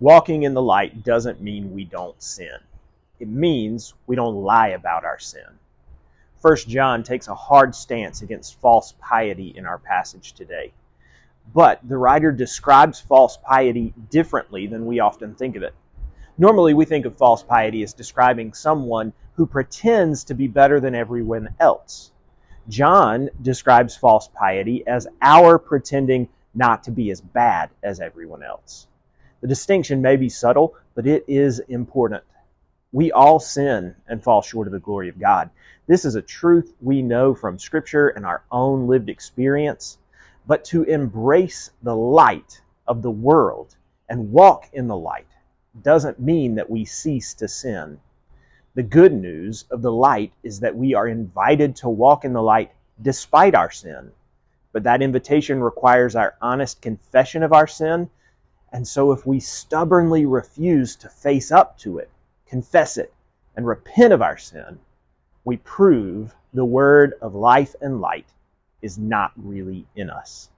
Walking in the light doesn't mean we don't sin. It means we don't lie about our sin. First John takes a hard stance against false piety in our passage today. But the writer describes false piety differently than we often think of it. Normally, we think of false piety as describing someone who pretends to be better than everyone else. John describes false piety as our pretending not to be as bad as everyone else. The distinction may be subtle, but it is important. We all sin and fall short of the glory of God. This is a truth we know from Scripture and our own lived experience. But to embrace the light of the world and walk in the light doesn't mean that we cease to sin. The good news of the light is that we are invited to walk in the light despite our sin. But that invitation requires our honest confession of our sin and so, if we stubbornly refuse to face up to it, confess it, and repent of our sin, we prove the word of life and light is not really in us.